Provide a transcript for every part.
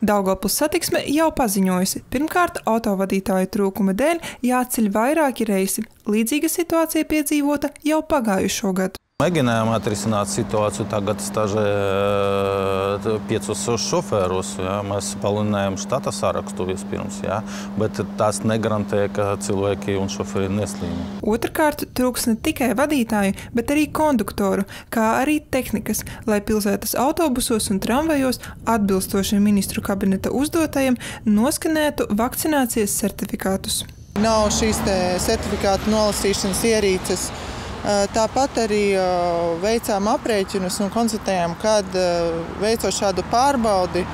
Daugopils satiksme jau paziņojusi, pirmkārt, autovadītāju trūkuma dēļ jāceļ vairāki reisi. Līdzīga situācija piedzīvota jau pagājušo gadu. Mēģinājām atrisināt situāciju. Tagad stažē piecus šoferus. Ja. Mēs palielinājām štata sarakstu vispirms, ja. bet tas negarantē, ka cilvēki un šoferi neslīmi. Otrakārt, trūks ne tikai vadītāju, bet arī konduktoru, kā arī tehnikas, lai pilsētas autobusos un tramvajos atbilstoši ministru kabineta uzdotajiem noskanētu vakcinācijas certifikātus. Nav šīs certifikātu nolasīšanas ierīces. Tāpat arī veicām aprēķinus un konstatējām, ka veicot šādu pārbaudi,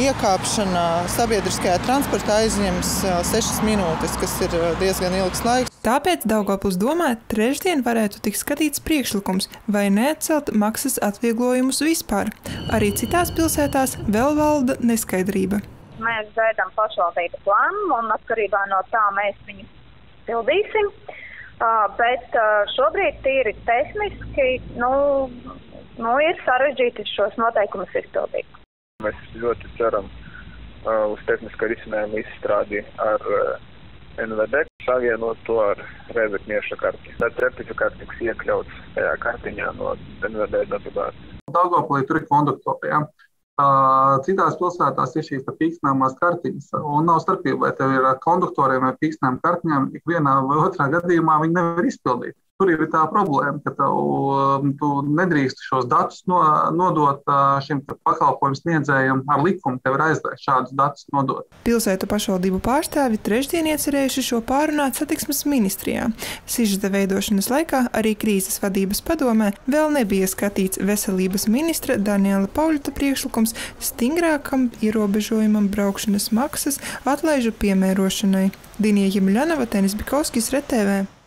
iekāpšana sabiedriskajā transportā aizņems 6 minūtes, kas ir diezgan ilgs laiks. Tāpēc Daugopils domā, trešdien varētu tikt skatīts priekšlikums, vai neatcelt maksas atvieglojumus vispār. Arī citās pilsētās vēl valda neskaidrība. Mēs gaidām pašvaldības lēmumu un atkarībā no tā mēs viņu pildīsim. Uh, bet uh, šobrīd tīri tehniski nu, nu, ir sarežģīti šos noteikumus izpildīt. Mēs ļoti ceram uh, uz tehniskā risinājuma izstrādi ar uh, NVD, savienot to ar rezeknieša karti. Tad certifikāts tiks iekļauts tajā kartiņā no NVD datubāzes. Daugavpilī tur ir konduktori. Ja? Citās pilsētās ir šīs pīkstināmās kartiņas, un nav starpība, vai tev ir konduktoriem vai pīkstināmām kartiņām, ik vienā vai otrā gadījumā viņi nevar izpildīt. Tur ir tā problēma, ka tev, um, tu nedrīkst šos datus no, nodot uh, šim pakalpojumu sniedzējam ar likumu. Tev ir aizliegts šādus datus nodot. Pilsētu pašvaldību pārstāvi trešdien iecerējuši šo pārunāt satiksmes ministrijā. Sižeta veidošanas laikā arī krīzes vadības padomē vēl nebija skatīts veselības ministra Daniela Pauļuta priekšlikums stingrākam ierobežojumam braukšanas maksas atlaižu piemērošanai. Dinija Jemļanova, Tenis Bikovskis, RTV.